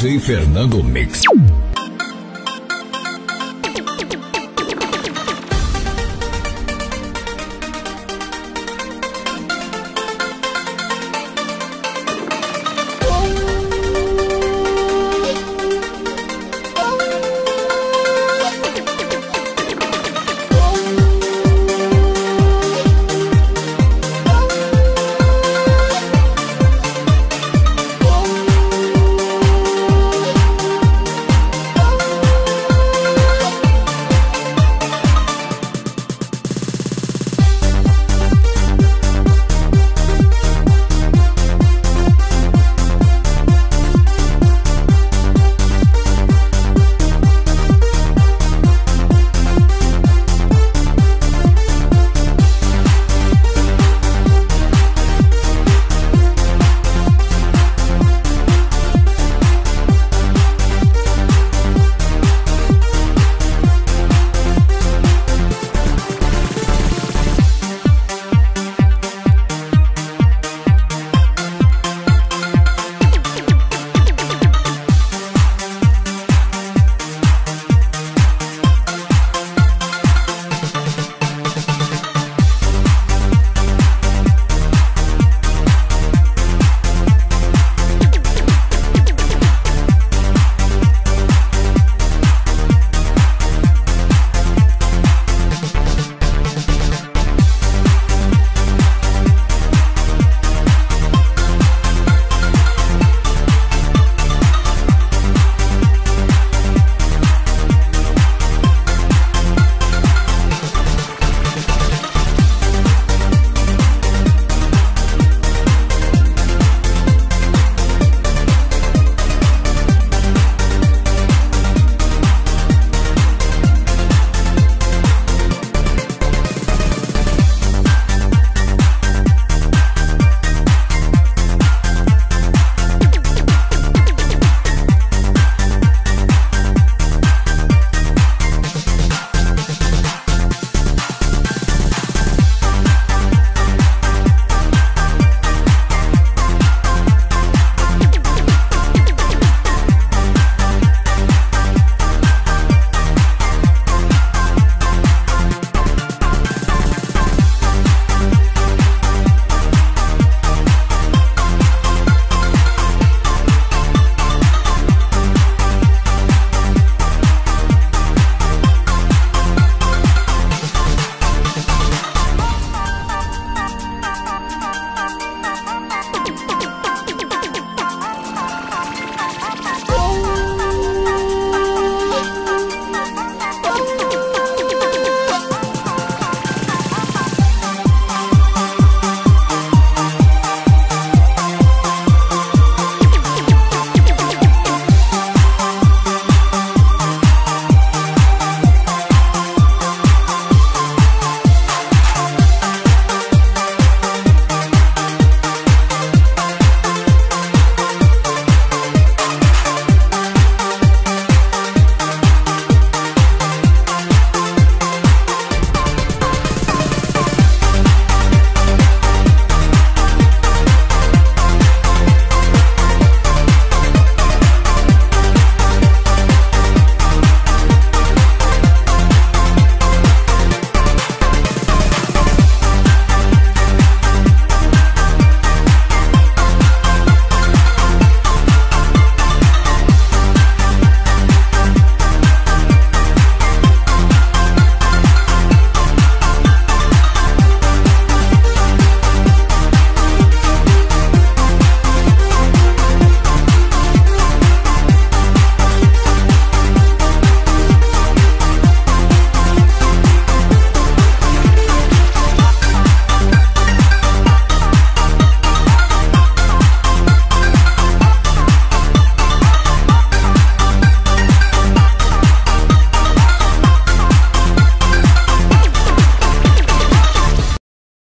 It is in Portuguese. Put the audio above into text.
DJ Fernando Mix.